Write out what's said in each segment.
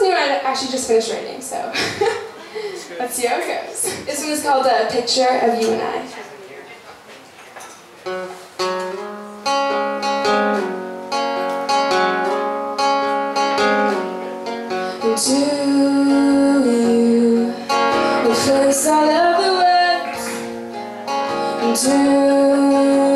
this new I actually just finished writing, so let's see how it goes. This one is called A Picture of You and I. Do you. Replace all of the webs to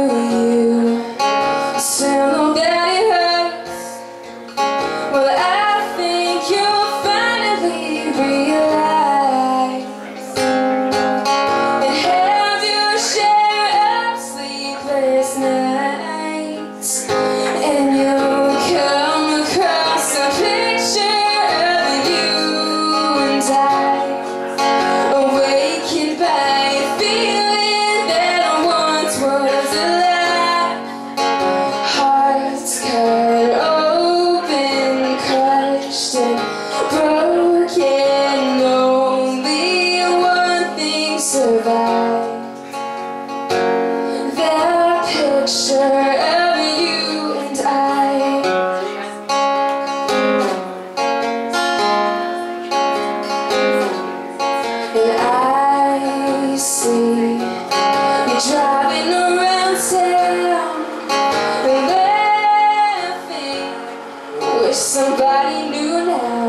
picture of you and I. And I see you driving around town Laughing, wish somebody knew now.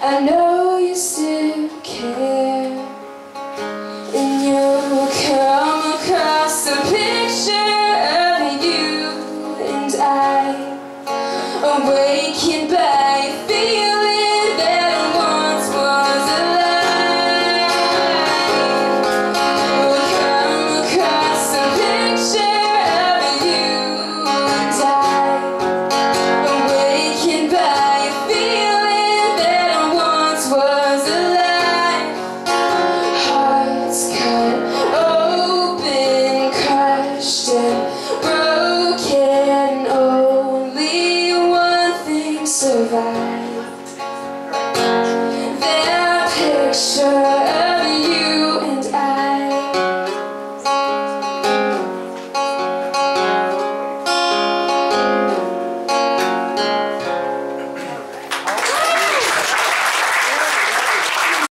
I know